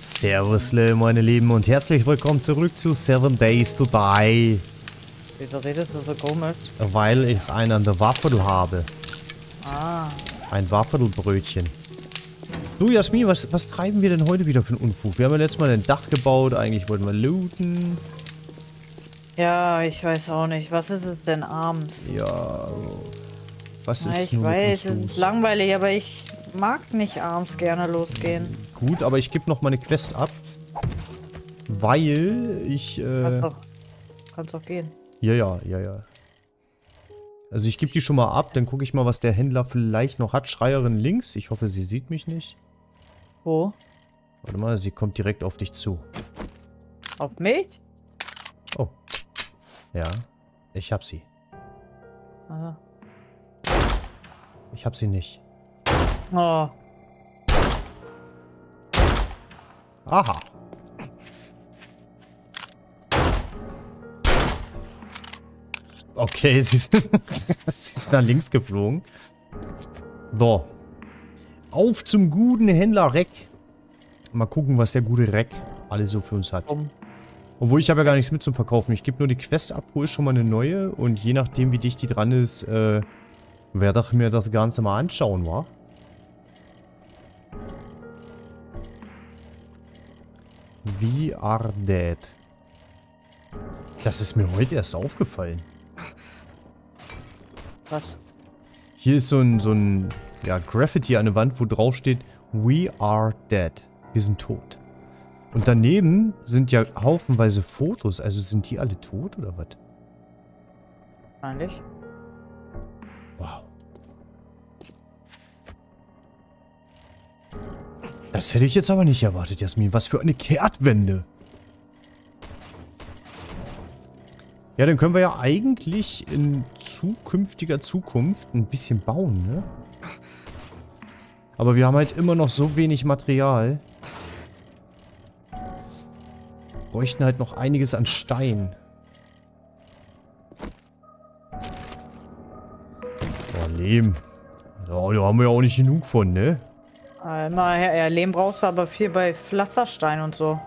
Servus, meine Lieben, und herzlich willkommen zurück zu Seven Days to Die. Wieso redest du so komisch? Weil ich einen an der Waffel habe. Ah. Ein Waffelbrötchen. Du, Jasmin, was, was treiben wir denn heute wieder für einen Unfug? Wir haben ja letztes Mal ein Dach gebaut, eigentlich wollten wir looten. Ja, ich weiß auch nicht. Was ist es denn abends? Ja, was ist Na, ich nur mit weiß, es ist langweilig, aber ich mag nicht abends gerne losgehen. Gut, aber ich gebe noch meine Quest ab. Weil ich, äh... Kannst doch, kannst doch gehen. Ja, ja, ja, ja. Also ich gebe die schon mal ab, dann gucke ich mal, was der Händler vielleicht noch hat. Schreierin links. Ich hoffe, sie sieht mich nicht. Wo? Warte mal, sie kommt direkt auf dich zu. Auf mich? Oh. Ja, ich hab sie. Aha. Ich hab sie nicht. Oh, Aha. Okay, sie ist, sie ist nach links geflogen. So. Auf zum guten Händler Reck. Mal gucken, was der gute Reck alles so für uns hat. um. Obwohl, ich habe ja gar nichts mit zum Verkaufen. Ich gebe nur die Quest ab, hole schon mal eine neue. Und je nachdem, wie dicht die dran ist, äh, werde ich mir das Ganze mal anschauen, wa? We are dead. Das ist mir heute erst aufgefallen. Was? Hier ist so ein, so ein ja, Graffiti an der Wand, wo drauf steht, We are dead. Wir sind tot. Und daneben sind ja haufenweise Fotos. Also sind die alle tot oder was? Eigentlich? Das hätte ich jetzt aber nicht erwartet, Jasmin. Was für eine Kehrtwende. Ja, dann können wir ja eigentlich in zukünftiger Zukunft ein bisschen bauen, ne? Aber wir haben halt immer noch so wenig Material. Bräuchten halt noch einiges an Stein. Oh, Lehm. Da, da haben wir ja auch nicht genug von, ne? Äh, Immer her, ja, Lehm brauchst du aber viel bei Pflasterstein und so.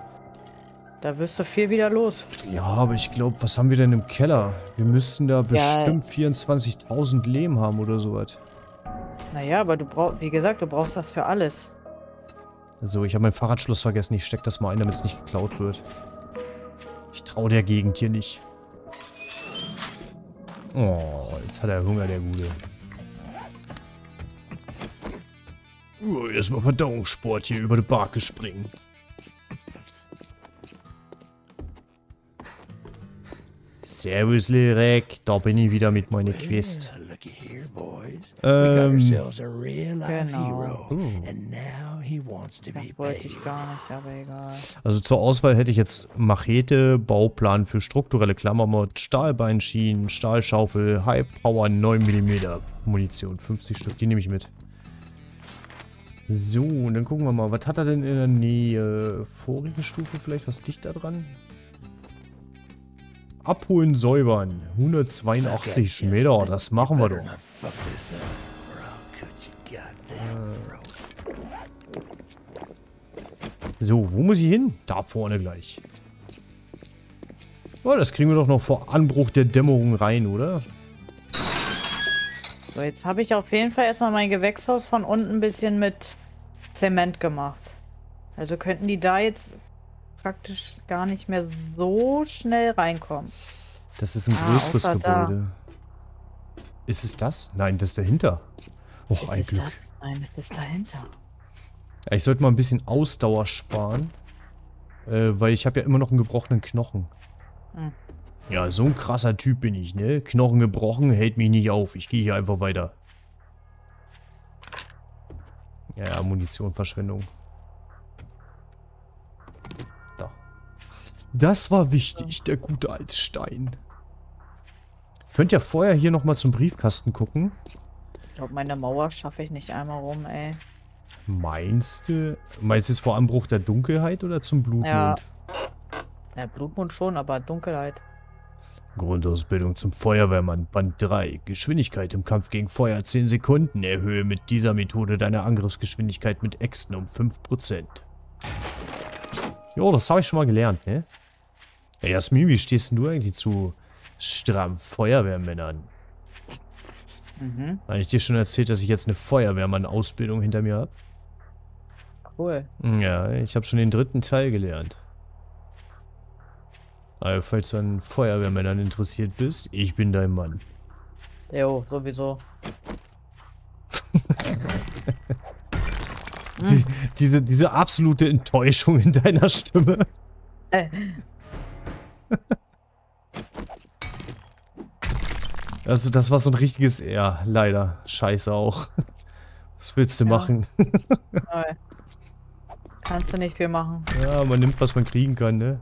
Da wirst du viel wieder los. Ja, aber ich glaube, was haben wir denn im Keller? Wir müssten da Ja. bestimmt 24.000 Lehm haben oder sowas. Naja, aber du brauchst, wie gesagt, du brauchst das für alles. Also, ich habe mein Fahrradschloss vergessen. Ich steck das mal ein, damit es nicht geklaut wird. Ich traue der Gegend hier nicht. Oh, jetzt hat er Hunger, der Gute. Oh, erstmal Verdauungssport hier über die Barke springen. Servus, Lirek. Da bin ich wieder mit meiner Quest. Yeah, looky here, boys. we got Ähm, Genau. hero. Ooh. And now he wants to be Das wollte ich gar nicht, aber egal. Also zur Auswahl hätte ich jetzt Machete, Bauplan für strukturelle Klammermod, Stahlbeinschienen, Stahlschaufel, High Power 9mm Munition. 50 Stück, die nehme ich mit. So, und dann gucken wir mal, was hat er denn in der Nähe? Vorige Stufe vielleicht, was dichter dran? Abholen, säubern. 182 Meter, das machen wir doch. throat. So, wo muss ich hin? Da vorne gleich. Oh, das kriegen wir doch noch vor Anbruch der Dämmerung rein, oder? So, jetzt habe ich auf jeden Fall erstmal mein Gewächshaus von unten ein bisschen mit Zement gemacht. Also könnten die da jetzt praktisch gar nicht mehr so schnell reinkommen. Das ist ein Ah, größeres außer da. Gebäude. Ist es das? Nein, das ist dahinter. Oh, Was ein ist Glück. das? Nein, ist dahinter? Ja, Ich sollte mal ein bisschen Ausdauer sparen. Äh, weil ich habe ja immer noch einen gebrochenen Knochen. Hm. Ja, so ein krasser Typ bin ich, ne? Knochen gebrochen, hält mich nicht auf. Ich gehe hier einfach weiter. Ja, ja, Munitionverschwendung. Da. Das war wichtig, der gute alte Stein. Könnt ihr vorher hier nochmal zum Briefkasten gucken? Ich glaube, meine Mauer schaffe ich nicht einmal rum, ey. Meinst du? Meinst du es vor Anbruch der Dunkelheit oder zum Blutmond? Ja. Ja, Blutmond schon, aber Dunkelheit. Grundausbildung zum Feuerwehrmann, Band 3. Geschwindigkeit im Kampf gegen Feuer 10 Sekunden. Erhöhe mit dieser Methode deine Angriffsgeschwindigkeit mit Äxten um 5%. Jo, das habe ich schon mal gelernt, ne? Ja, Jasmin, wie stehst denn du eigentlich zu stramm Feuerwehrmännern? Mhm. Habe ich dir schon erzählt, dass ich jetzt eine Feuerwehrmann-Ausbildung hinter mir habe? Cool. Ja, ich habe schon den dritten Teil gelernt. Also, falls du an Feuerwehrmännern interessiert bist, ich bin dein Mann. Jo, sowieso. Die, diese, diese absolute Enttäuschung in deiner Stimme. Äh, Also, das war so ein richtiges, ja, leider, scheiße auch. Was willst du Ja. machen? nein. Kannst du nicht viel machen. Ja, man nimmt, was man kriegen kann, ne?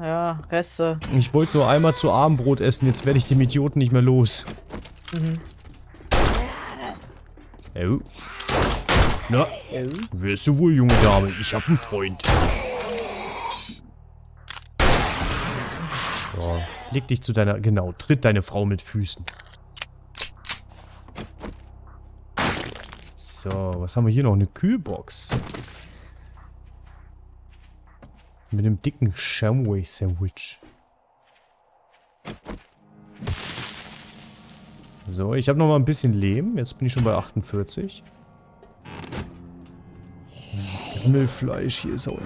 Ja, Reste. Ich wollte nur einmal zu Abendbrot essen, jetzt werde ich dem Idioten nicht mehr los. Mhm. Oh. Na, wer ist du wohl, junge Dame? Ich hab einen Freund. So, leg dich zu deiner... Genau, tritt deine Frau mit Füßen. So, was haben wir hier noch? Eine Kühlbox. Mit einem dicken Shamway-Sandwich. So, ich habe noch mal ein bisschen Lehm. Jetzt bin ich schon bei 48. Gammelfleisch, hier ist auch.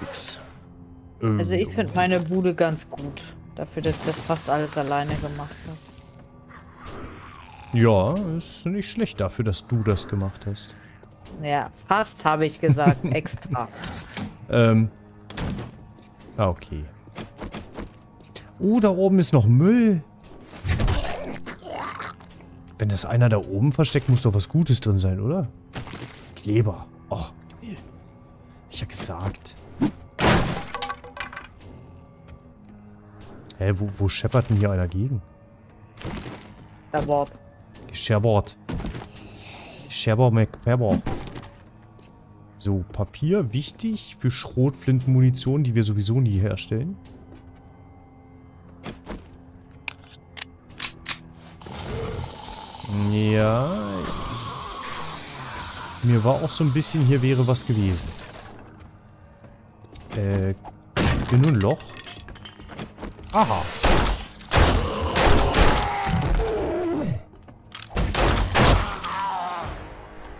Ähm, Also ich finde meine Bude ganz gut. Dafür, dass ich das fast alles alleine gemacht habe. Ja, ist nicht schlecht dafür, dass du das gemacht hast. Ja, fast habe ich gesagt, extra. Ähm. Ah, okay. Oh, da oben ist noch Müll. Wenn das einer da oben versteckt, muss doch was Gutes drin sein, oder? Kleber. Oh. Ich hab gesagt. Hä, wo, wo scheppert denn hier einer gegen? Der Bob. Scherbord. Scherber McPepper. So, Papier, wichtig für Schrotflintenmunition, die wir sowieso nie herstellen. Ja. Mir war auch so ein bisschen, hier wäre was gewesen. Äh, hier nur ein Loch. Aha.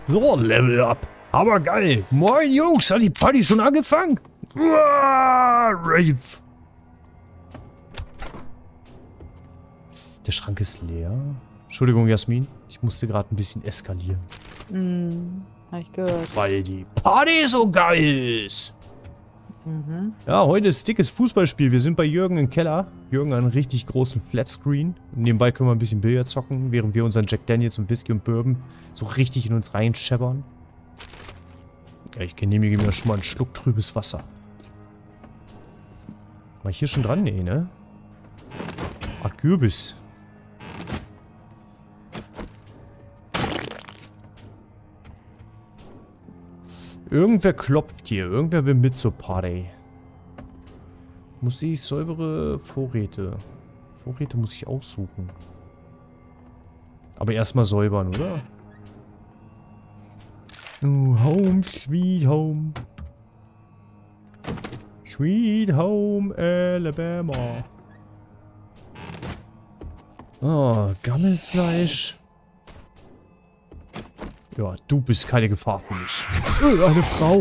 So, Level up. Aber geil. Moin, Jungs. Hat die Party schon angefangen? Uah, Rave. Der Schrank ist leer. Entschuldigung, Jasmin. Ich musste gerade ein bisschen eskalieren. Hm, hab ich gehört. Weil die Party so geil ist. Mhm. Ja, heute ist dickes Fußballspiel. Wir sind bei Jürgen im Keller. Jürgen hat einen richtig großen Flatscreen. Nebenbei können wir ein bisschen Billard zocken, während wir unseren Jack Daniels und Whisky und Bourbon so richtig in uns reinscheppern. Ja, ich genehmige mir schon mal einen Schluck trübes Wasser. War ich hier schon dran? Nee, ne? Ah, Kürbis. Irgendwer klopft hier. Irgendwer will mit zur Party. Muss ich saubere Vorräte. Vorräte muss ich aussuchen. Aber erstmal säubern, oder? Oh, home, sweet home. Sweet home, Alabama. Oh, Gammelfleisch. Ja, du bist keine Gefahr für mich. Äh, eine Frau.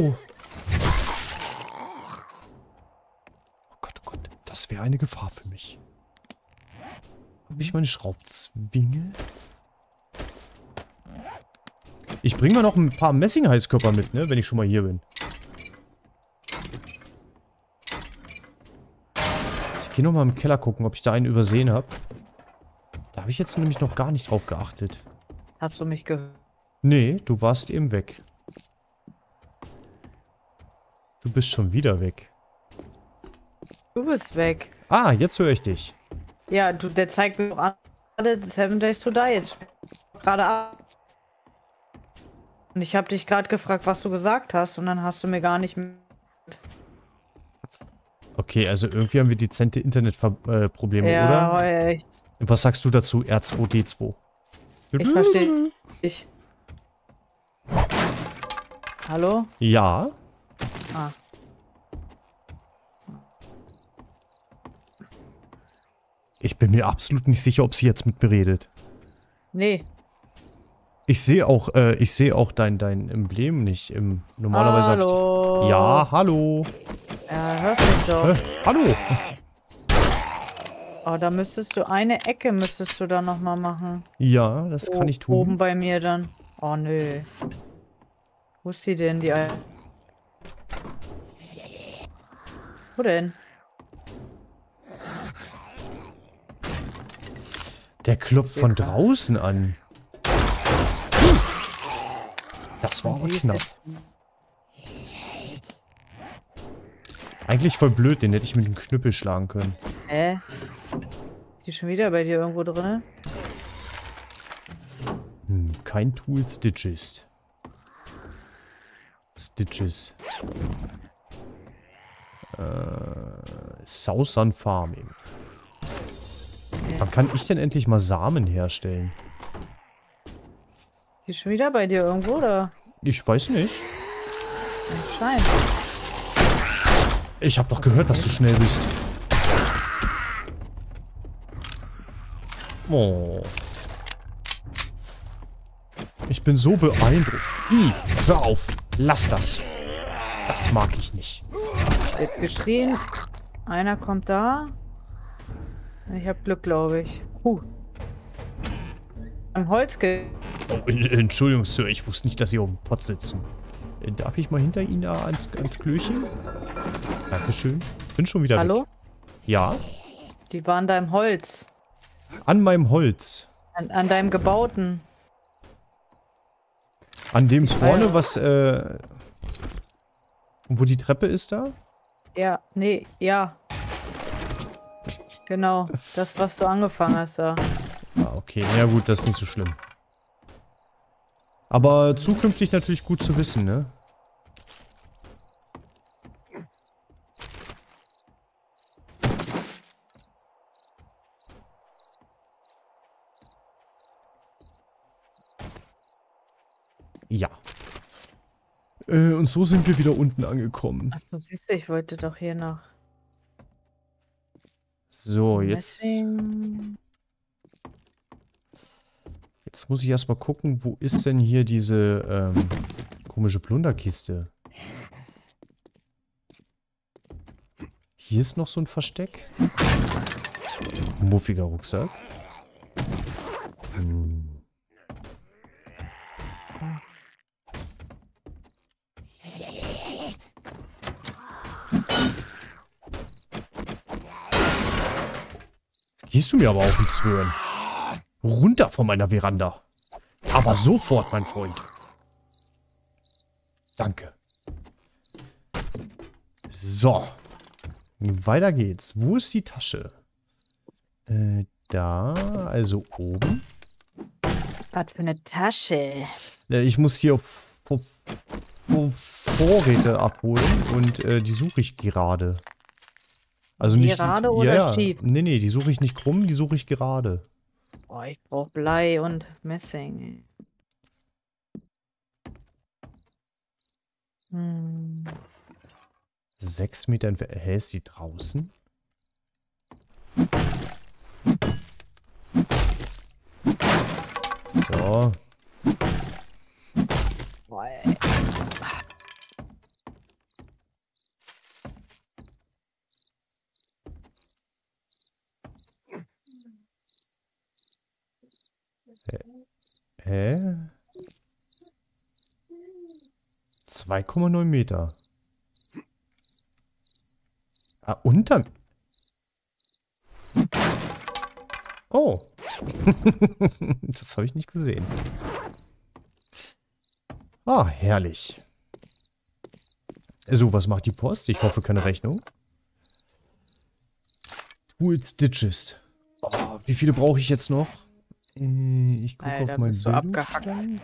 Oh Gott, oh Gott. Das wäre eine Gefahr für mich. Habe ich meine Schraubzwinge? Ich bringe mal noch ein paar Messingheizkörper mit, ne? Wenn ich schon mal hier bin. Ich gehe noch mal im Keller gucken, ob ich da einen übersehen habe. Da habe ich jetzt nämlich noch gar nicht drauf geachtet. Hast du mich gehört? Nee, du warst eben weg. Du bist schon wieder weg. Du bist weg. Ah, jetzt höre ich dich. Ja, du, der zeigt mir doch an, gerade Seven Days to Die jetzt. Gerade ab. Und ich habe dich gerade gefragt, was du gesagt hast, und dann hast du mir gar nicht. mit. Okay, also irgendwie haben wir dezente Internetprobleme, äh, ja, oder? Ja, echt. Was sagst du dazu, R2D2? Ich verstehe dich. Hallo? Ja. Ah. Ich bin mir absolut nicht sicher, ob sie jetzt mit mir redet. Nee, ich sehe auch, äh, ich sehe auch dein, dein Emblem nicht. Im, normalerweise Hallo. ich. Ja, hallo. Ja, hörst mich doch. Hä? hallo. Oh, da müsstest du eine Ecke müsstest du da nochmal machen. Ja, das kann O- ich tun. Oben bei mir dann. Oh, nö. Wo ist sie denn, die Al Wo denn? Der klopft von draußen an. Das war aber knapp. Eigentlich voll blöd, den hätte ich mit dem Knüppel schlagen können. Hä? Ist die schon wieder bei dir irgendwo drin? Hm, kein Tool Stitches. Stitches. Äh, Southern Farming. Wann kann ich denn endlich mal Samen herstellen? Ist die schon wieder bei dir irgendwo, oder? Ich weiß nicht. Anscheinend. Ich habe doch gehört, dass du schnell bist. Oh. Ich bin so beeindruckt. I, hör auf. Lass das. Das mag ich nicht. Wird geschrien. Einer kommt da. Ich hab Glück, glaube ich. Huh. Am Holz. Oh, Entschuldigung, Sir. Ich wusste nicht, dass Sie auf dem Pott sitzen. Äh, Darf ich mal hinter Ihnen da ans, ans Klöchen? Dankeschön. Bin schon wieder Hallo? weg. Ja? Die waren da im Holz. An meinem Holz. An, an deinem gebauten. An dem vorne, weiß. was, äh... Wo die Treppe ist da? Ja, nee, ja. Genau, das, was du angefangen hast da. Ah, okay. Ja gut, das ist nicht so schlimm. Aber zukünftig natürlich gut zu wissen, ne? Ja. Äh, und so sind wir wieder unten angekommen. Achso, siehst du, ich wollte doch hier nach So, jetzt... Messing. Jetzt muss ich erstmal gucken, wo ist denn hier diese ähm, komische Plunderkiste? Hier ist noch so ein Versteck. Muffiger Rucksack. Hm. Gehst du mir aber auf den Zwirn. Runter von meiner Veranda. Aber sofort, mein Freund. Danke. So. Weiter geht's. Wo ist die Tasche? Äh, da. Also oben. Was für eine Tasche. Äh, ich muss hier Vorräte abholen und äh, die suche ich gerade. Also nicht Gerade oder ja. schief? Nee, nee, die suche ich nicht krumm, die suche ich gerade. Boah, ich brauch Blei und Messing. Hm. Sechs Meter entfernt. Hä, ist die draußen? So. Hä? 2,9 Meter. Ah, unter. Oh. das habe ich nicht gesehen. Ah, herrlich. So, was macht die Post? Ich hoffe, keine Rechnung. Tool Stitches. Oh, wie viele brauche ich jetzt noch? Äh, Ich gucke auf meinen abgehackt. Bildungsstand.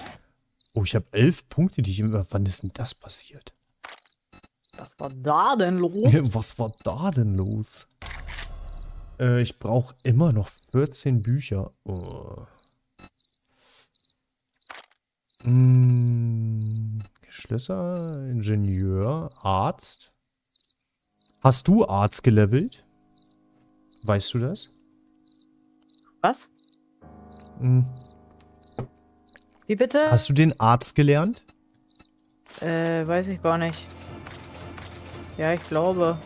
Oh, ich habe elf Punkte, die ich immer... Wann ist denn das passiert? Was war da denn los? Was war da denn los? Äh, ich brauche immer noch 14 Bücher. Oh. Hm, Schlösser, Ingenieur, Arzt. Hast du Arzt gelevelt? Weißt du das? Was? Hm. Wie bitte? Hast du den Arzt gelernt? Äh, weiß ich gar nicht. Ja, ich glaube.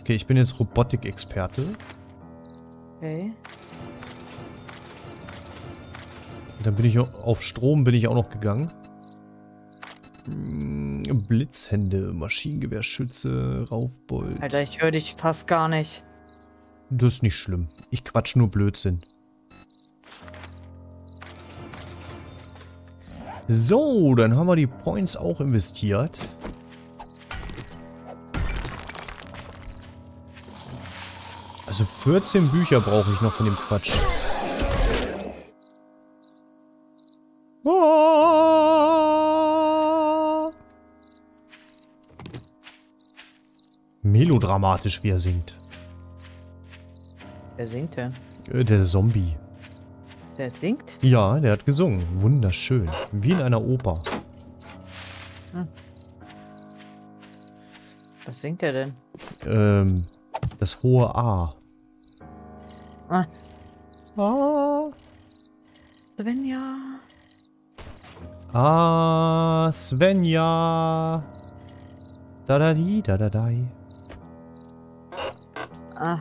Okay, ich bin jetzt Robotik-Experte. Okay. Dann bin ich auf Strom bin ich auch noch gegangen. Hm, Blitzhände, Maschinengewehrschütze, Raufbold. Alter, ich höre dich fast gar nicht. Das ist nicht schlimm. Ich quatsch nur Blödsinn. So, dann haben wir die Points auch investiert. Also 14 Bücher brauche ich noch von dem Quatsch. Ah! Melodramatisch, wie er singt. Wer singt denn? Äh, Der Zombie. Der singt? Ja, der hat gesungen. Wunderschön. Wie in einer Oper. Was singt der denn? Ähm, das hohe A. Ah, Ah. Svenja. Ah, Svenja. Da da di, da da dai. Ach,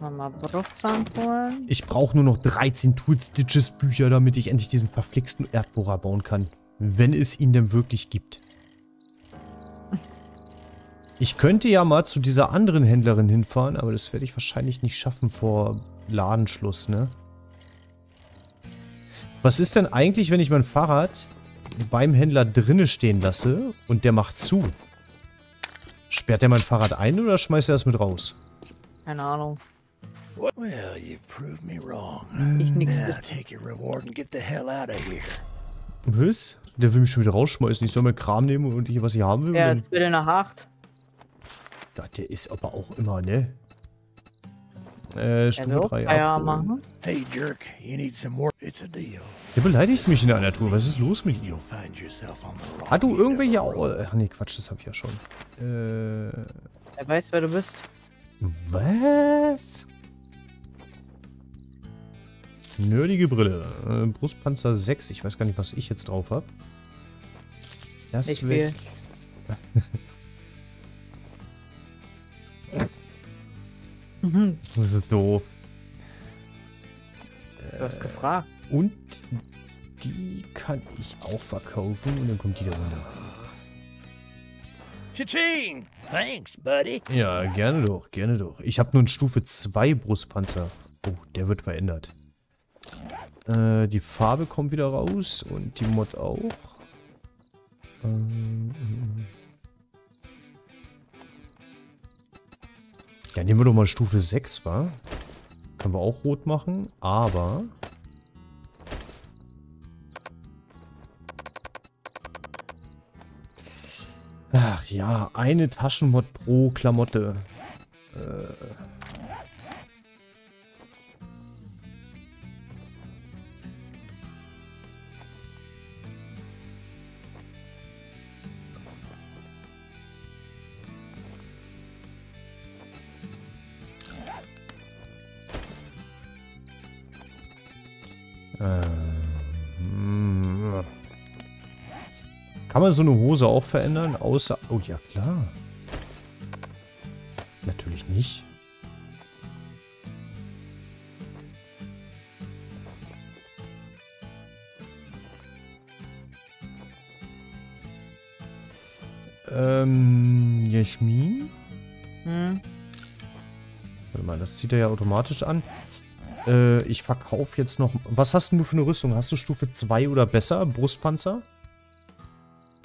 ich muss noch mal Bruchsand holen. Ich brauche nur noch 13 Tool-Stitches Bücher, damit ich endlich diesen verflixten Erdbohrer bauen kann. Wenn es ihn denn wirklich gibt. Ich könnte ja mal zu dieser anderen Händlerin hinfahren, aber das werde ich wahrscheinlich nicht schaffen vor Ladenschluss, ne? Was ist denn eigentlich, wenn ich mein Fahrrad beim Händler drinne stehen lasse und der macht zu? Sperrt er mein Fahrrad ein oder schmeißt er es mit raus? Keine Ahnung. Well, you proved me wrong. Ich nix Now take your reward and get the hell out of here. Was? Der will mich schon wieder rausschmeißen. Ich soll meinen Kram nehmen und ich, was ich haben will. Ja, es wird nach acht. dann, ja, der ist aber auch immer, ne? Äh, Stufe auch 3 Feierabend abholen. machen. Hey, jerk, you need some more? It's a deal. Der beleidigt mich in der Natur. Was ist los mit ihm? Hat du irgendwelche... Ach nee, Quatsch, das hab ich ja schon. Äh... Er weiß, wer du bist. Was? Nerdige Brille. Äh, Brustpanzer 6. Ich weiß gar nicht, was ich jetzt drauf habe. Das viel. Mhm, Das ist doof. Du hast gefragt. Und die kann ich auch verkaufen und dann kommt die da runter. Cha-ching! Thanks, buddy. Ja, gerne doch, gerne doch. Ich habe nur einen Stufe 2 Brustpanzer. Oh, der wird verändert. Äh, die Farbe kommt wieder raus und die Mod auch. Ähm, ja, nehmen wir doch mal Stufe 6, wa? Können wir auch rot machen, aber... Ach ja, eine Taschenmod pro Klamotte. Äh. Kann man so eine Hose auch verändern, außer... Oh ja, klar. Natürlich nicht. Ähm, Jasmin? Hm. Warte mal, das zieht er ja automatisch an. Äh, ich verkaufe jetzt noch... Was hast denn du für eine Rüstung? Hast du Stufe 2 oder besser? Brustpanzer?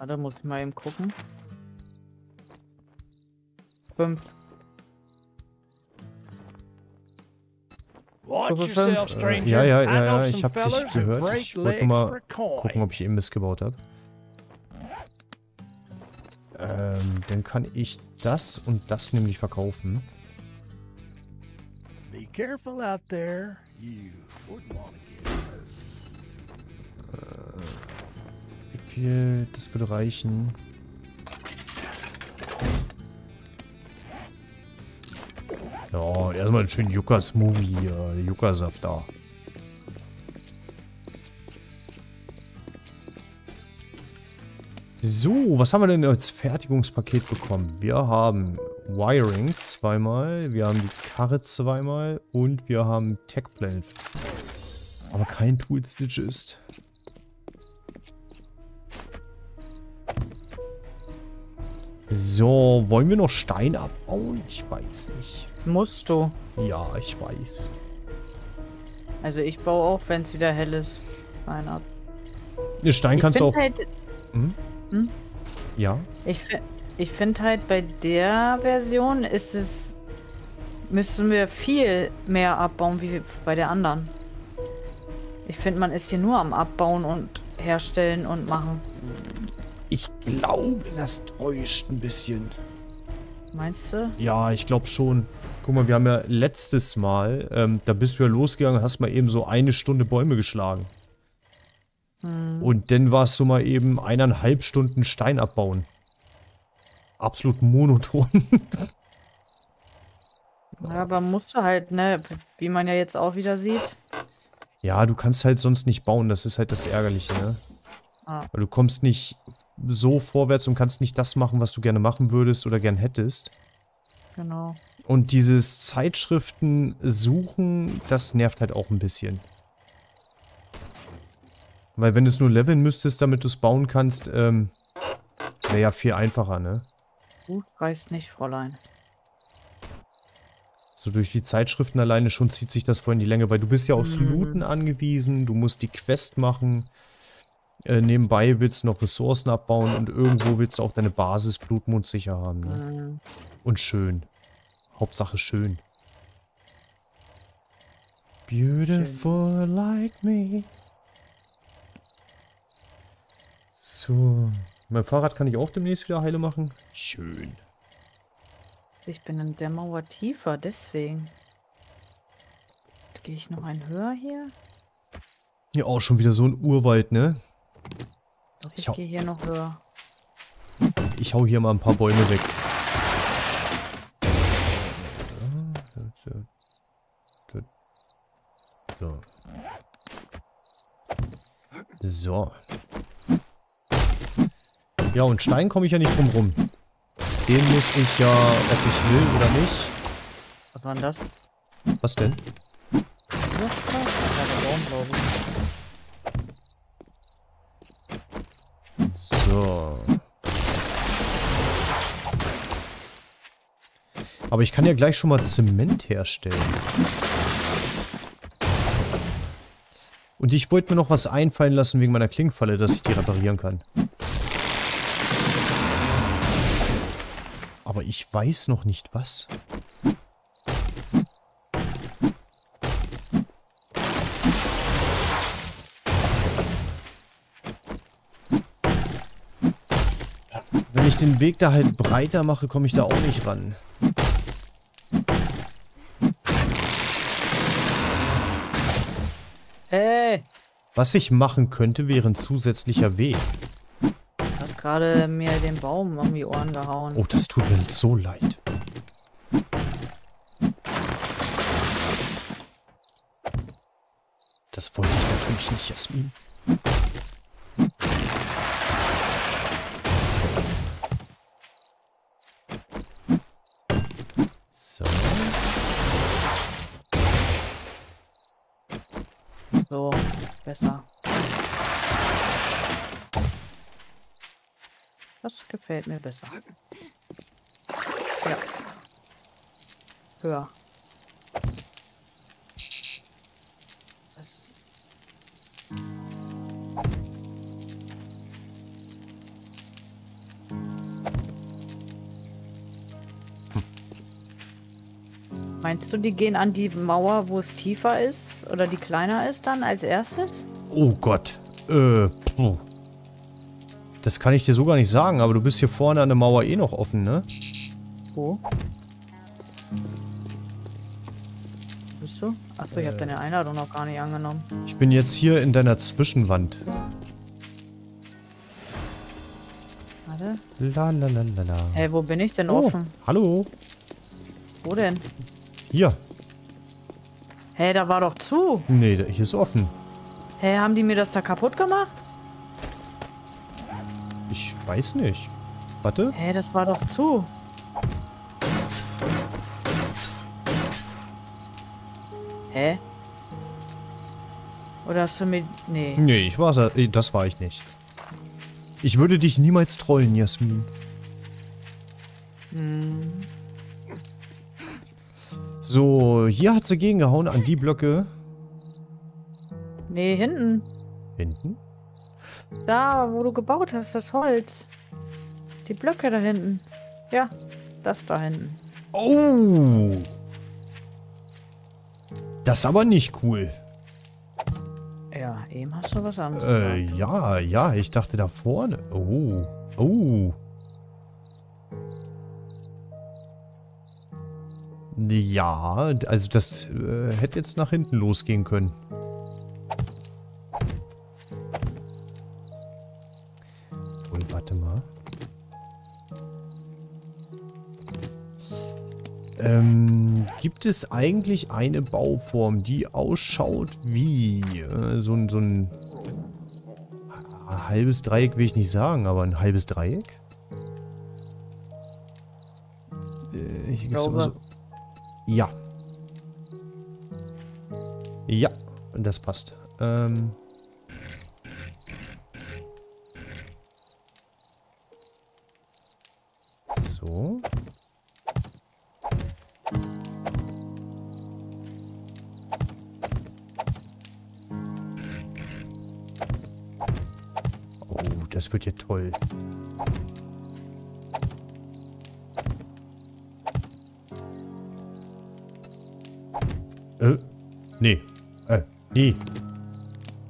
Warte, muss ich mal eben gucken. Fünf. Yourself. Äh, ja, ja, ja, ja, ich hab dich gehört. Ich wollte mal. Gucken, ob ich eben Mist gebaut habe. Ähm, dann kann ich das und das nämlich verkaufen. Be careful out there. You wouldn't want to viel. Das würde reichen. Ja, erstmal einen schönen Yucca-Smoothie hier. Yucca-Saft da. So, was haben wir denn als Fertigungspaket bekommen? Wir haben Wiring zweimal, wir haben die Karre zweimal und wir haben Tech Planet. Aber kein Tool Switch ist. So, wollen wir noch Stein abbauen? Ich weiß nicht. Musst du. Ja, ich weiß. Also ich baue auch, wenn es wieder hell ist, Stein ab. Ne, Stein Ich kannst du auch... Halt, Hm? Hm? Ja? ich ich finde halt bei der Version ist es müssen wir viel mehr abbauen wie bei der anderen. Ich finde, man ist hier nur am Abbauen und herstellen und machen. Ich glaube, das täuscht ein bisschen. Meinst du? Ja, ich glaube schon. Guck mal, wir haben ja letztes Mal, ähm, da bist du ja losgegangen, hast mal eben so eine Stunde Bäume geschlagen. Und dann warst du mal eben eineinhalb Stunden Stein abbauen. Absolut monoton. Ja, aber musst du halt, ne? Wie man ja jetzt auch wieder sieht. ja, du kannst halt sonst nicht bauen, das ist halt das Ärgerliche, ne? Ah. Weil du kommst nicht so vorwärts und kannst nicht das machen, was du gerne machen würdest oder gern hättest. Genau. Und dieses Zeitschriften suchen, das nervt halt auch ein bisschen. Weil wenn du es nur leveln müsstest, damit du es bauen kannst, ähm, wäre ja viel einfacher, ne? Du reißt nicht, Fräulein. So durch die Zeitschriften alleine schon zieht sich das voll in die Länge, weil du bist ja aufs Mhm. Looten angewiesen, du musst die Quest machen. Äh, nebenbei willst du noch Ressourcen abbauen und irgendwo willst du auch deine Basis Blutmond sicher haben, ne? Mhm. Und schön. Hauptsache schön. Beautiful like me. So. Mein Fahrrad kann ich auch demnächst wieder heile machen. Schön. Ich bin in der Mauer tiefer, deswegen. Gehe ich noch ein höher hier? Ja, auch schon wieder so ein Urwald, ne? Ich ich hau- gehe hier noch höher. Ich hau hier mal ein paar Bäume weg. So. So. Ja, und Stein komme ich ja nicht drum rum. Den muss ich ja, ob ich will oder nicht. Was war denn das? Was denn? Ja, der Baum, glaube ich. So. Aber ich kann ja gleich schon mal Zement herstellen. Und ich wollte mir noch was einfallen lassen wegen meiner Klingfalle, dass ich die reparieren kann. Aber ich weiß noch nicht was. Wenn ich den Weg da halt breiter mache, komme ich da auch nicht ran. Was ich machen könnte, wäre ein zusätzlicher Weg. Du hast gerade mir den Baum um die Ohren gehauen. Oh, das tut mir so leid. Das wollte ich natürlich nicht, Jasmin. So. So, besser. Das gefällt mir besser. Ja. Höher. Das. Meinst du, die gehen an die Mauer, wo es tiefer ist oder die kleiner ist dann als erstes? Oh Gott. Äh, puh. Das kann ich dir so gar nicht sagen, aber du bist hier vorne an der Mauer eh noch offen, ne? Wo? Bist du? Achso, ich habe deine Einladung noch gar nicht angenommen. Ich bin jetzt hier in deiner Zwischenwand. Warte. La la la la la. Hey, wo bin ich denn Oh, offen? hallo. Wo denn? Hier. Hey, da war doch zu. Nee, hier ist offen. Hey, haben die mir das da kaputt gemacht? Weiß nicht. Warte. Hä, das war doch zu. Hä? Oder hast du mir... Nee. Nee, ich war's. Das war ich nicht. Ich würde dich niemals trollen, Jasmin. Hm. So, hier hat sie gegengehauen an die Blöcke. Nee, hinten. Hinten? Da, wo du gebaut hast, das Holz. Die Blöcke da hinten. Ja, das da hinten. Oh! Das ist aber nicht cool. Ja, eben hast du was anderes Äh, ja, ja, ich dachte da vorne. Oh, oh. Ja, also das äh, hätte jetzt nach hinten losgehen können. Ähm, gibt es eigentlich eine Bauform, die ausschaut wie äh, so ein, so ein halbes Dreieck will ich nicht sagen, aber ein halbes Dreieck? Äh, hier gibt's immer so. Glaube. Ja. Ja, das passt. Ähm. So. Wird ja toll. Äh, nee. Äh, nee.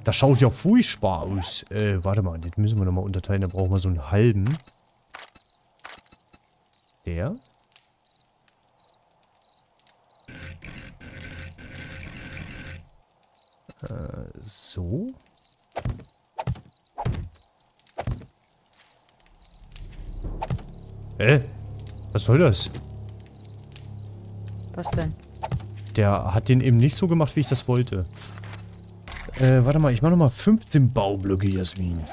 Das schaut ja furchtbar aus. Äh, warte mal, das müssen wir nochmal unterteilen. Da brauchen wir so einen halben. Der. Äh, so. Hä? Was soll das? Was denn? Der hat den eben nicht so gemacht, wie ich das wollte. Äh, warte mal, ich mach nochmal 15 Baublöcke, Jasmin.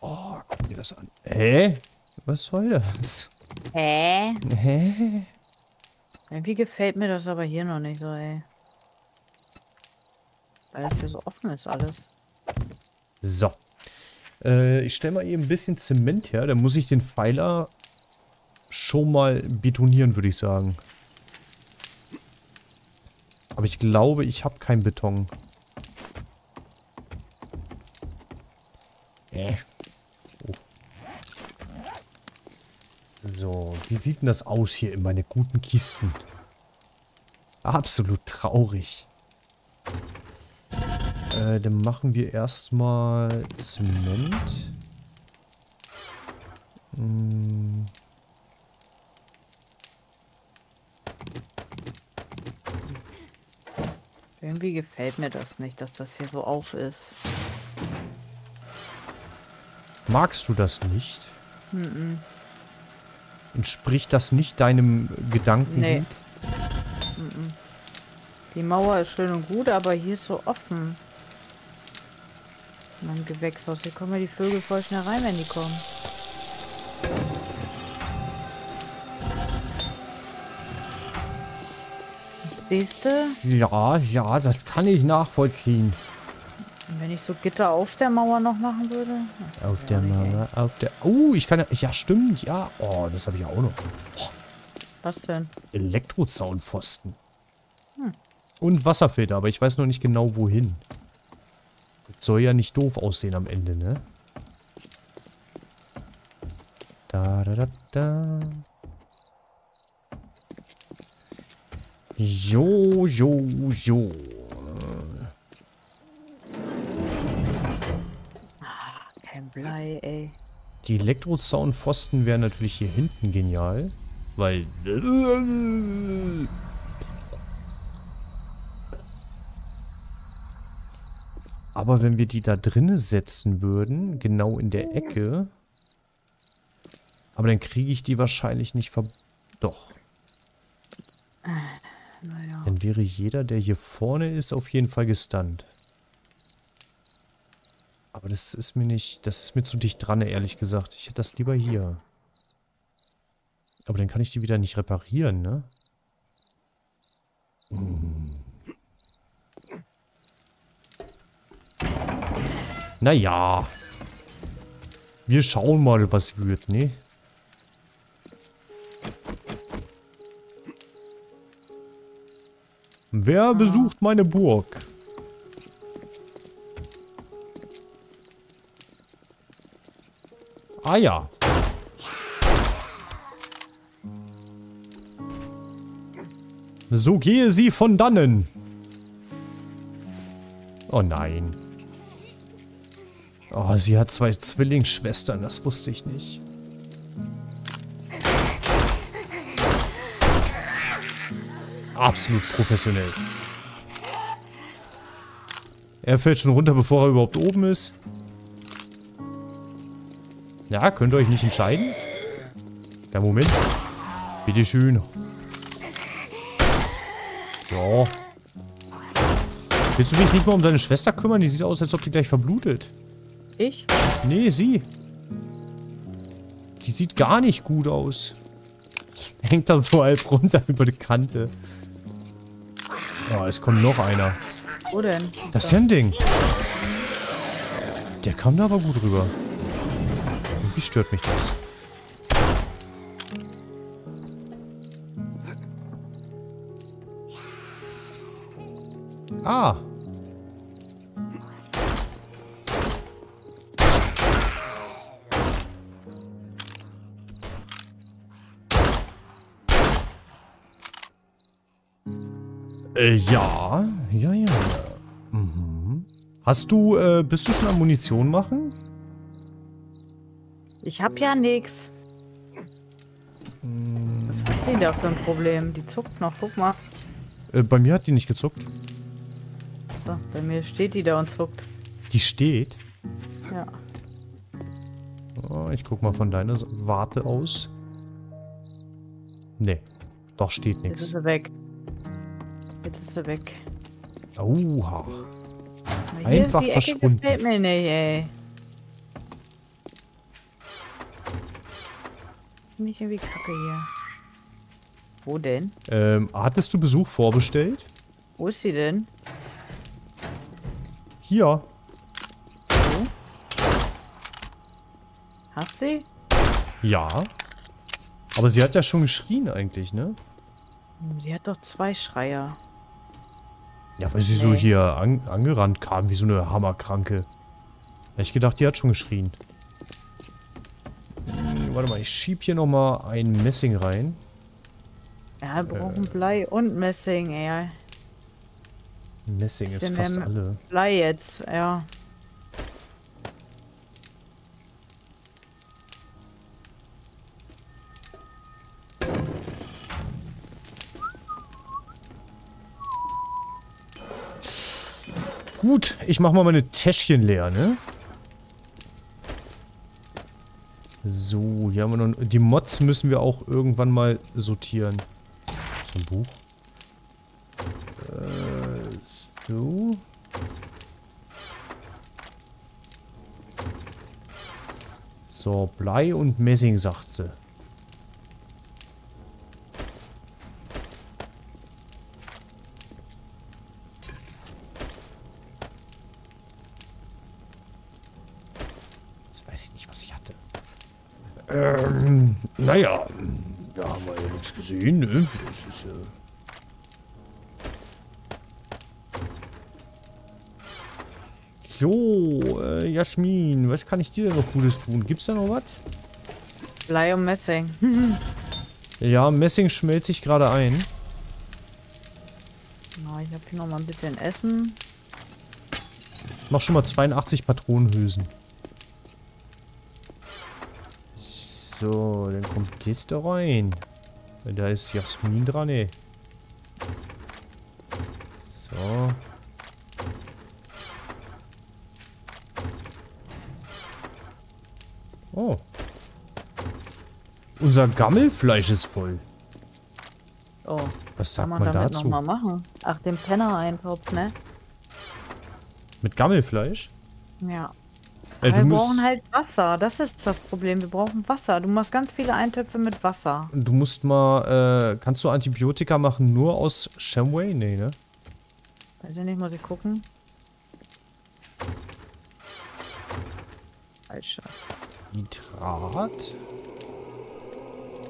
Oh, guck dir das an. Hä? Was soll das? Hä? Hä? Irgendwie gefällt mir das aber hier noch nicht so, ey. Weil das hier so offen ist alles. So. Äh, ich stelle mal eben ein bisschen Zement her. Dann muss ich den Pfeiler schon mal betonieren, würde ich sagen. Aber ich glaube, ich habe keinen Beton. Äh. Oh. So, wie sieht denn das aus hier in meine guten Kisten? Absolut traurig. Äh, dann machen wir erstmal Zement. Hm. Irgendwie gefällt mir das nicht, dass das hier so auf ist. Magst du das nicht? Entspricht das nicht deinem Gedanken? Nee. Die Mauer ist schön und gut, aber hier ist so offen. Mein Gewächshaus. Hier kommen ja die Vögel voll schnell rein, wenn die kommen. Siehst du? Ja, ja, das kann ich nachvollziehen. Wenn ich so Gitter auf der Mauer noch machen würde. Auf der Mauer, auf der... Oh, ich kann ja... Ja, stimmt, ja. Oh, das habe ich auch noch. Oh, Was denn? Elektrozaunpfosten. Und Wasserfilter, aber ich weiß noch nicht genau wohin. Soll ja nicht doof aussehen am Ende, ne? Da, da, da, da. Jo, jo, jo. Kein Blei, ey. Die Elektrozaunpfosten wären natürlich hier hinten genial. Weil... Aber wenn wir die da drinnen setzen würden, genau in der Ecke... Aber dann kriege ich die wahrscheinlich nicht ver... Doch. Naja. Dann wäre jeder, der hier vorne ist, auf jeden Fall gestunt. Aber das ist mir nicht... Das ist mir zu dicht dran, ehrlich gesagt. Ich hätte das lieber hier. Aber dann kann ich die wieder nicht reparieren, ne? Hm. Naja. Wir schauen mal, was wird, ne? Wer besucht meine Burg? Ah ja. So gehe sie von dannen. Oh nein. Oh, sie hat zwei Zwillingsschwestern, das wusste ich nicht. Absolut professionell. Er fällt schon runter, bevor er überhaupt oben ist. Ja, könnt ihr euch nicht entscheiden? Der Moment. Bitteschön. So. Willst du dich nicht mal um deine Schwester kümmern? Die sieht aus, als ob die gleich verblutet. Ich? Nee, sie. Die sieht gar nicht gut aus. Hängt da so halb runter über die Kante. Oh, es kommt noch einer. Wo denn? Das Sending. Der kam da aber gut rüber. Irgendwie stört mich das. Ah. Äh, ja. Ja, ja. Mhm. Hast du, äh, bist du schon am Munition machen? Ich hab ja nix. Was hat sie da für ein Problem? Die zuckt noch, guck mal. Äh, bei mir hat die nicht gezuckt. So, bei mir steht die da und zuckt. Die steht. Ja. Oh, ich guck mal von deiner Warte aus. Nee. Doch, steht Jetzt ist nichts. sie weg. Sie weg. Oha. Hier Einfach ist die Ecke verschwunden. gefällt mir nicht, ey. Finde ich irgendwie kacke hier. Wo denn? Ähm, hattest du Besuch vorbestellt? Wo ist sie denn? Hier. Wo? Hast sie? Ja. Aber sie hat ja schon geschrien eigentlich, ne? Sie hat doch zwei Schreier. Ja, weil sie so Nee. hier an, angerannt kam, wie so eine Hammerkranke. Hätte ich gedacht, die hat schon geschrien. Hm, warte mal, ich schieb hier nochmal ein Messing rein. Ja, wir brauchen Blei und Messing, ey. Messing ist fast alle. Blei jetzt, ja. Gut, ich mach mal meine Täschchen leer, ne? So, hier haben wir noch... Die Mods müssen wir auch irgendwann mal sortieren. So ein Buch. Äh, so. So, Blei und Messing, sagt sie. Jetzt weiß ich nicht, was ich hatte. Ähm, naja. Da haben wir ja nichts gesehen, ne? Das ist, äh... So, äh, Jasmin, was kann ich dir denn noch Gutes tun? Gibt's da noch was? Blei und Messing. Ja, Messing schmelzt sich gerade ein. Na, ich habe hier noch mal ein bisschen Essen. Mach schon mal 82 Patronenhülsen. So, dann kommt das da rein. Da ist Jasmin dran, ey. So. Oh. Unser Gammelfleisch ist voll. Oh, Was kann sagt man man damit dazu? noch mal machen? Ach, den Penner-Eintopf, ne? Mit Gammelfleisch? Ja. Äh, wir brauchen halt Wasser. Das ist das Problem. Wir brauchen Wasser. Du machst ganz viele Eintöpfe mit Wasser. du musst mal, äh, kannst du Antibiotika machen nur aus Shamway? Nee, ne? Weiß ich nicht, muss ich gucken. Falsche. Nitrat?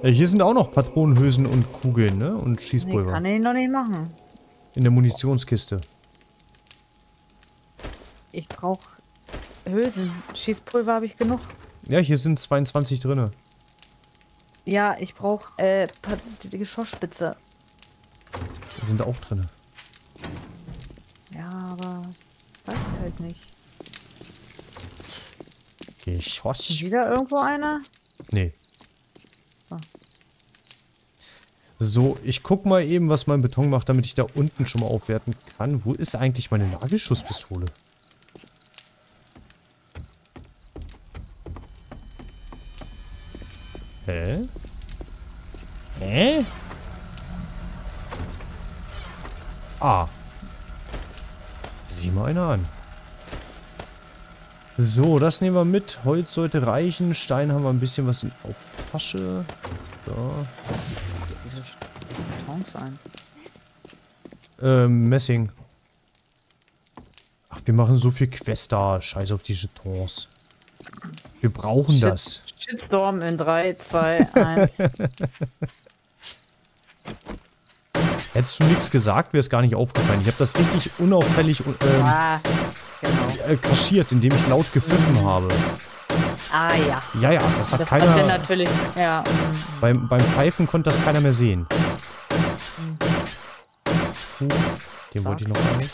Äh, hier sind auch noch Patronenhülsen und Kugeln, ne? Und Nee, Schießpulver. kann ich noch nicht machen. In der Munitionskiste. Ich brauche Hülsen. Schießpulver habe ich genug. Ja, hier sind 22 drinne. Ja, ich brauche äh, die Geschossspitze. Die sind auch drinne. Ja, aber weiß ich halt nicht. Geschoss. Wieder irgendwo einer? Nee. Ah. So, ich guck mal eben, was mein Beton macht, damit ich da unten schon mal aufwerten kann. Wo ist eigentlich meine Nagelschusspistole? Hä? Hä? Ah. Sieh mal einer an. So, das nehmen wir mit. Holz sollte reichen. Stein haben wir ein bisschen was in auf Tasche. So. Diese Betons ein. Ähm, Messing. Ach, wir machen so viel Quest da. Scheiß auf die Jetons. Wir brauchen Shit. das. Shitstorm in 3, 2, 1. Hättest du nichts gesagt, wäre es gar nicht aufgefallen. Ich habe das richtig unauffällig ähm, ah, genau. äh, kaschiert, indem ich laut gepfiffen habe. Ah ja. Ja, ja, das hat Das hat er keiner... natürlich. Ja. mm. Beim, beim Pfeifen konnte das keiner mehr sehen. Huh, den wollte ich noch gar nicht.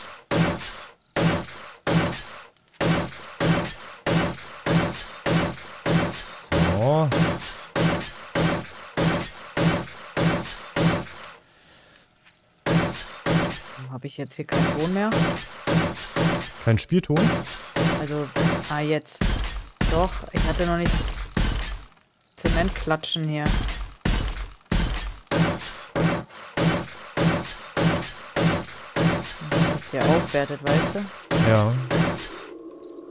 Jetzt hier keinen Ton mehr? Kein Spielton. Also, ah, jetzt. Doch, ich hatte noch nicht Zement klatschen hier. Das hier aufwertet, weißt du? Ja.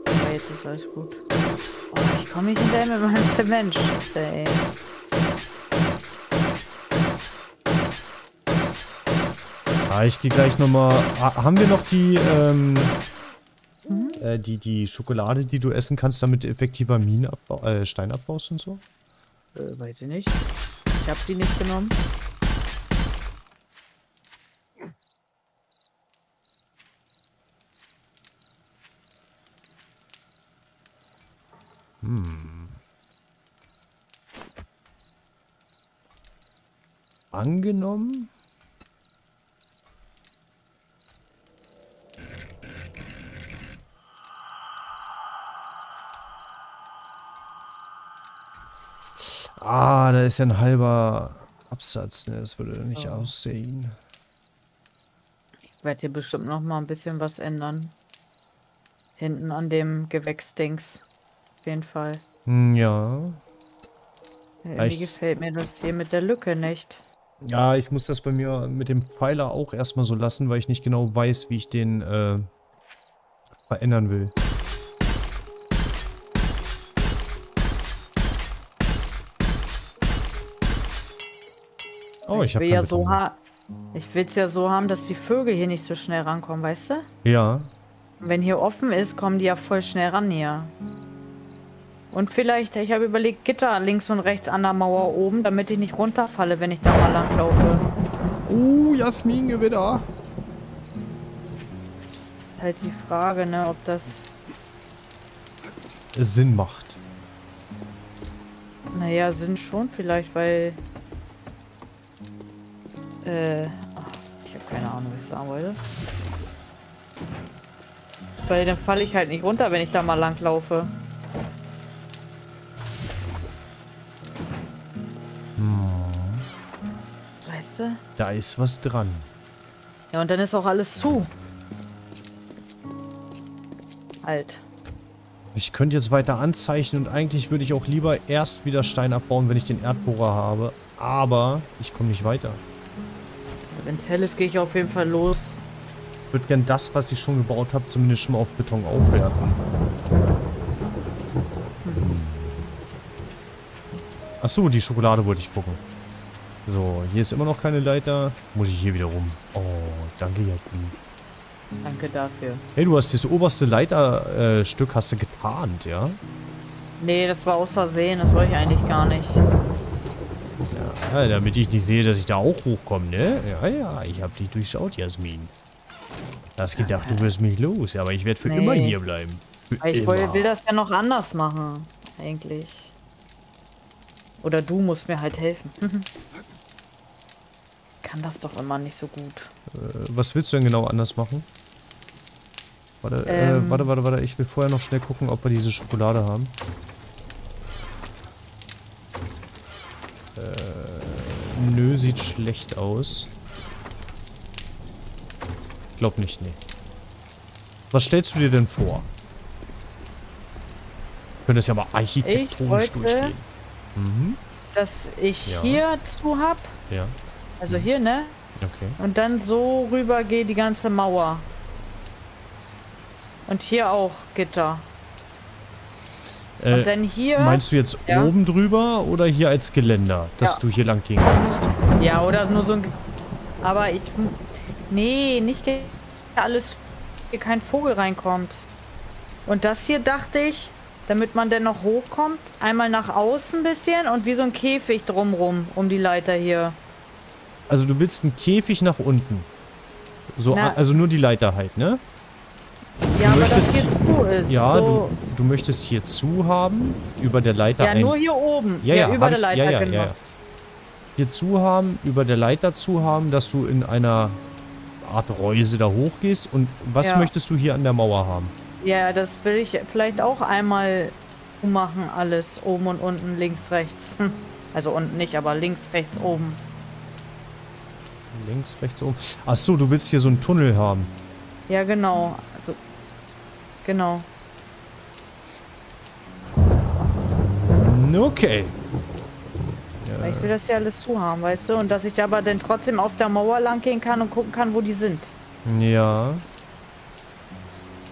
Aber jetzt ist alles gut. Oh, ich komme nicht hinterher mit meinem Zement. Scheiße, ey. Ah, ich gehe gleich nochmal. Ah, haben wir noch die, ähm, äh, die, die Schokolade, die du essen kannst, damit du effektiver Minenabbau, äh, Stein abbaust und so? Äh, weiß ich nicht. Ich habe die nicht genommen. Angenommen? Ja ein halber Absatz, ne? Das würde nicht Oh. aussehen. Ich werde hier bestimmt noch mal ein bisschen was ändern. Hinten an dem Gewächsdings. Auf jeden Fall. Hm, ja. Ja, Irgendwie ich- gefällt mir das hier mit der Lücke nicht. Ja, ich muss das bei mir mit dem Pfeiler auch erstmal so lassen, weil ich nicht genau weiß, wie ich den äh, verändern will. Oh, ich habe will ja so ha Ich will es ja so haben, dass die Vögel hier nicht so schnell rankommen, weißt du? Ja, wenn hier offen ist, kommen die ja voll schnell ran hier. Und vielleicht, ich habe überlegt, Gitter links und rechts an der Mauer oben, damit ich nicht runterfalle, wenn ich da mal langlaufe. Oh, Jasmingewitter. Ist halt die Frage, ne, ob das, Sinn macht. naja, Sinn schon vielleicht, weil, äh, ich habe keine Ahnung, was ich sagen wollte. Weil dann falle ich halt nicht runter, wenn ich da mal langlaufe. Weißt du? Da ist was dran. Ja, und dann ist auch alles zu. Halt. Ich könnte jetzt weiter anzeichnen und eigentlich würde ich auch lieber erst wieder Stein abbauen, wenn ich den Erdbohrer habe. Aber ich komme nicht weiter. Wenn es hell ist, gehe ich auf jeden Fall los. Ich würde gern das, was ich schon gebaut habe, zumindest schon mal auf Beton aufwerten. Hm. Achso, die Schokolade wollte ich gucken. So, hier ist immer noch keine Leiter. Muss ich hier wieder rum. Oh, danke, Jackie. Danke dafür. Hey, du hast das oberste Leiterstück äh, hast du getarnt, ja? Nee, das war aus Versehen. Das wollte ich eigentlich gar nicht. Ja, damit ich nicht sehe, dass ich da auch hochkomme, ne? Ja, ja, ich habe dich durchschaut, Jasmin. Hast gedacht, du wirst mich los, aber ich werde für Nee. immer hier bleiben. Für ich immer. will, will das ja noch anders machen. Eigentlich. Oder du musst mir halt helfen. Kann das doch immer nicht so gut. Äh, was willst du denn genau anders machen? Warte, Ähm. äh, warte, warte, warte. Ich will vorher noch schnell gucken, ob wir diese Schokolade haben. Nö, sieht schlecht aus. Glaub nicht, nee. Was stellst du dir denn vor? Können das ja mal architektonisch wollte- durchgehen. Mhm. Dass ich Ja. hier zu hab. Ja, Also hier, ne? okay. Und dann so rüber geht die ganze Mauer. Und hier auch Gitter. Äh, Und dann hier. Meinst du jetzt Ja. oben drüber oder hier als Geländer, dass Ja. du hier lang gehen kannst? Ja, oder nur so ein. Aber ich. Nee, nicht alles. Hier kein Vogel reinkommt. Und das hier dachte ich, damit man denn noch hochkommt, einmal nach außen ein bisschen und wie so ein Käfig drumrum um die Leiter hier. Also du willst einen Käfig nach unten. So, Na. also nur die Leiter halt, ne? Ja, aber möchtest- das hier zu ist. Ja, so. du, du möchtest hier zu haben, über der Leiter Ja, ein... nur hier oben. ja, ja, über hab der ich, Leiter, ja, ja, genau. ja, ja. Hier zu haben, über der Leiter zu haben, dass du in einer Art Reuse da hochgehst. Und was Ja. möchtest du hier an der Mauer haben? Ja, das will ich vielleicht auch einmal machen, alles. Oben und unten, links, rechts. Hm. Also unten nicht, aber links, rechts, oben. Links, rechts, oben. Ach so, du willst hier so einen Tunnel haben. Ja, genau. Also, genau. Okay. Weil Ich will das ja alles zu haben, weißt du? Und dass ich aber dann trotzdem auf der Mauer lang gehen kann und gucken kann, wo die sind. Ja.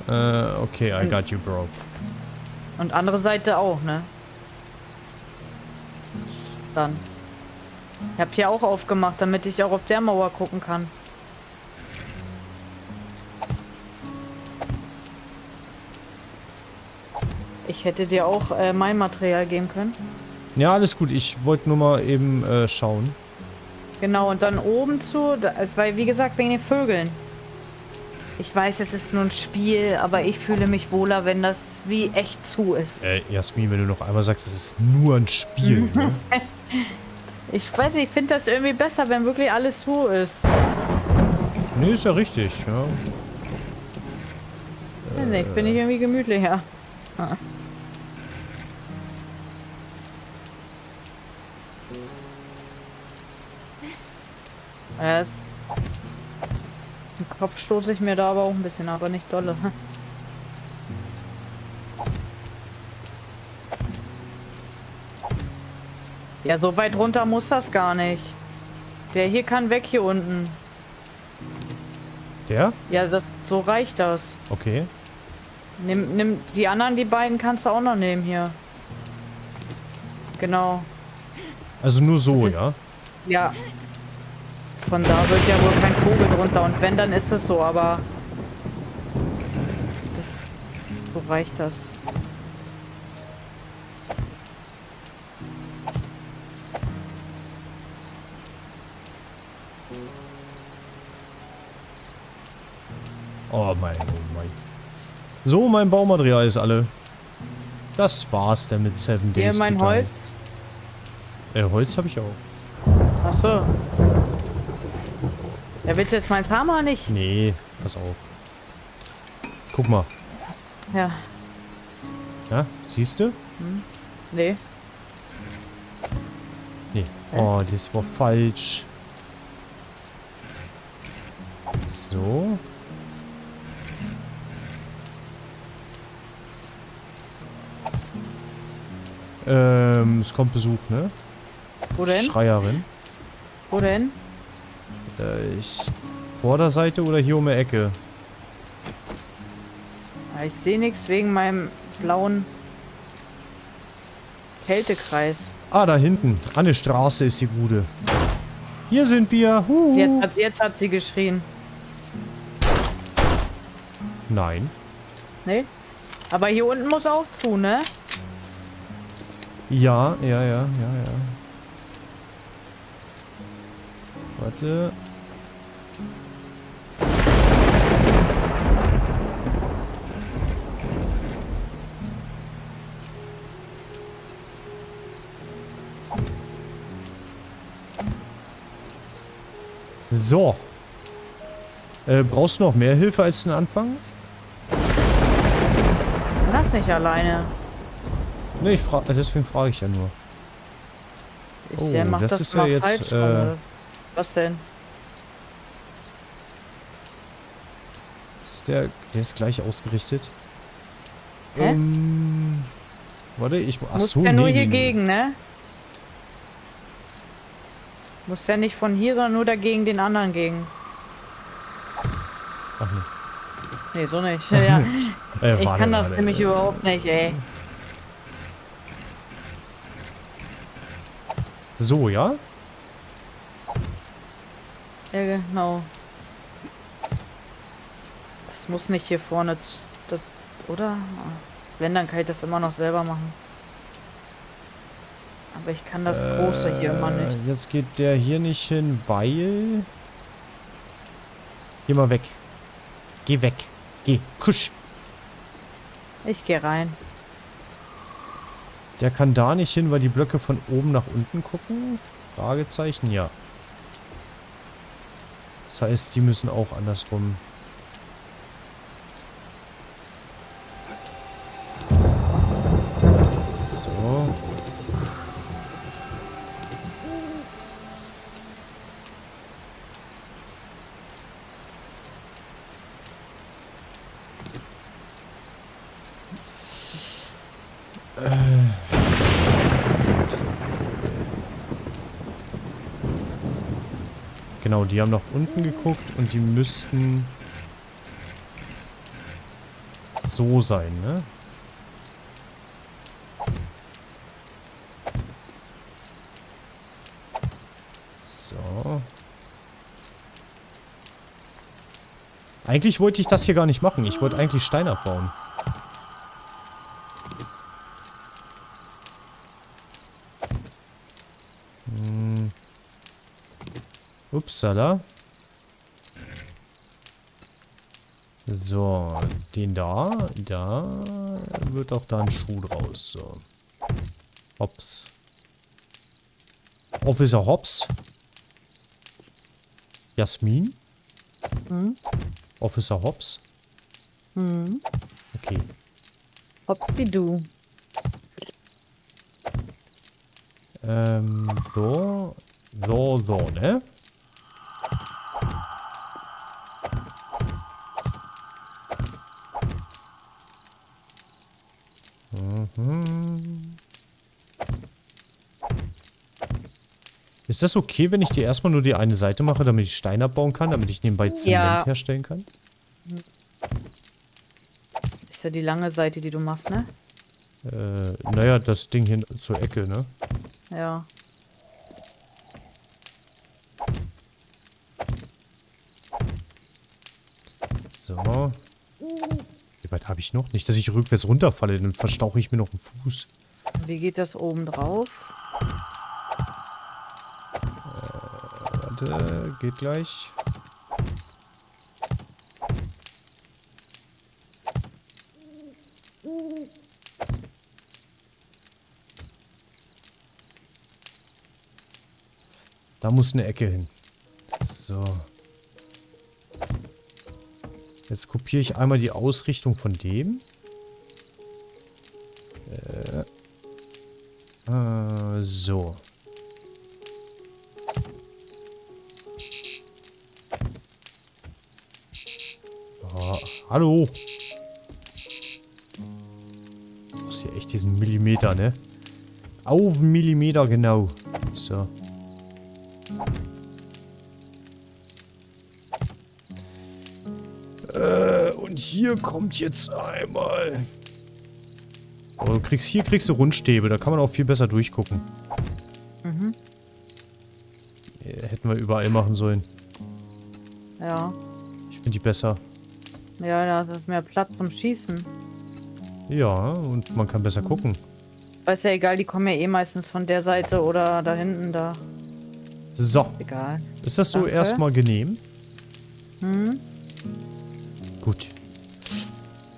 Äh, okay, I got you, bro. Und andere Seite auch, ne? Dann. Ich habe hier auch aufgemacht, damit ich auch auf der Mauer gucken kann. Ich hätte dir auch äh, mein Material geben können. Ja, alles gut. Ich wollte nur mal eben äh, schauen. Genau, und dann oben zu, da, weil wie gesagt, wegen den Vögeln. Ich weiß, es ist nur ein Spiel, aber ich fühle mich wohler, wenn das wie echt zu ist. Äh, Jasmin, wenn du noch einmal sagst, es ist nur ein Spiel, ne? Ich weiß nicht, ich finde das irgendwie besser, wenn wirklich alles zu ist. Nee, ist ja richtig, ja. Ich, finde ich irgendwie gemütlicher. Ah. Es- Den Kopf stoße ich mir da aber auch ein bisschen, aber nicht dolle. Ja, so weit runter muss das gar nicht. Der hier kann weg hier unten. Der? Ja, das, so reicht das. Okay. Nimm, nimm die anderen, die beiden kannst du auch noch nehmen hier. Genau. Also nur so, ist- ja? Ja. Von da wird ja wohl kein Vogel drunter. Und wenn, dann ist es so, aber. Das. So reicht das. Oh mein, oh mein. So, mein Baumaterial ist alle. Das war's dann mit Seven Hier Days. mein to Die. Holz. Äh, Holz habe ich auch. Achso. Ja, willst du jetzt meins haben oder nicht? Nee, pass auf. Guck mal. Ja. Ja, siehst du? Nee. Nee. Oh, das war falsch. So. Ähm, es kommt Besuch, ne? Wo denn? Schreierin. Wo denn? Äh, ich, Vorderseite oder hier um die Ecke? Ja, ich sehe nichts wegen meinem blauen Kältekreis. Ah, da hinten. An der Straße ist die Gute. Hier sind wir. Huhu. Jetzt, hat, jetzt hat sie geschrien. Nein. Nee? Aber hier unten muss auch zu, ne? Ja, ja, ja, ja, ja. Warte. So. Äh, brauchst du noch mehr Hilfe als den Anfang? Lass nicht alleine. Ne, ich frage, deswegen frage ich ja nur. Ich Oh, macht das das, ist ja jetzt, falsch. äh. Was denn? Ist der, der ist gleich ausgerichtet. Hä? Ähm, warte, ich... Muss Achso, ja nee, nur hier gegen, ne? Muss ja nicht von hier, sondern nur dagegen den anderen gegen. Ach nee. Nee, so nicht. Ja, Äh, ich kann das warte, nämlich äh, überhaupt nicht, ey. So, ja? Ja, genau. Das muss nicht hier vorne, das, oder? Wenn, dann kann ich das immer noch selber machen. Aber ich kann das Große hier immer nicht. Äh, Jetzt geht der hier nicht hin, weil... Geh mal weg. Geh weg. Geh. Kusch. Ich gehe rein. Der kann da nicht hin, weil die Blöcke von oben nach unten gucken? Fragezeichen, ja. Das heißt, die müssen auch andersrum. So. Genau, die haben nach unten geguckt und die müssten so sein, ne? So. Eigentlich wollte ich das hier gar nicht machen. Ich wollte eigentlich Stein abbauen. Upsala. So, den da, da wird auch da ein Schuh draus. So. Hops. Officer Hops. Jasmin. Hm? Officer Hops. Hm. Okay. Hopp wie du. Ähm, so. So, so, ne? Ist das okay, wenn ich dir erstmal nur die eine Seite mache, damit ich Stein abbauen kann, damit ich nebenbei Zement Ja. herstellen kann? Ist ja die lange Seite, die du machst, ne? Äh, naja, das Ding hier zur Ecke, ne? Ja. So. Wie weit habe ich noch? Nicht, dass ich rückwärts runterfalle, dann verstauche ich mir noch einen Fuß. Wie geht das oben drauf? Warte, geht gleich. Da muss eine Ecke hin. So. Jetzt kopiere ich einmal die Ausrichtung von dem. Äh. Äh, so. Hallo. Das ist hier echt diesen Millimeter, ne? Auf einen Millimeter genau. So. Äh, und hier kommt jetzt einmal Aber du kriegst, hier kriegst du Rundstäbe, da kann man auch viel besser durchgucken. Mhm. Hätten wir überall machen sollen. Ja. Ich finde die besser. Ja, das ist mehr Platz zum Schießen. Ja, und man kann besser gucken. Ist ja egal, die kommen ja eh meistens von der Seite oder da hinten da. So, Egal. ist das so Danke. erstmal genehm? Hm? Gut.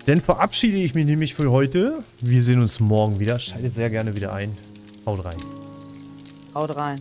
Dann verabschiede ich mich nämlich für heute. Wir sehen uns morgen wieder. Schaltet sehr gerne wieder ein. Haut rein. Haut rein.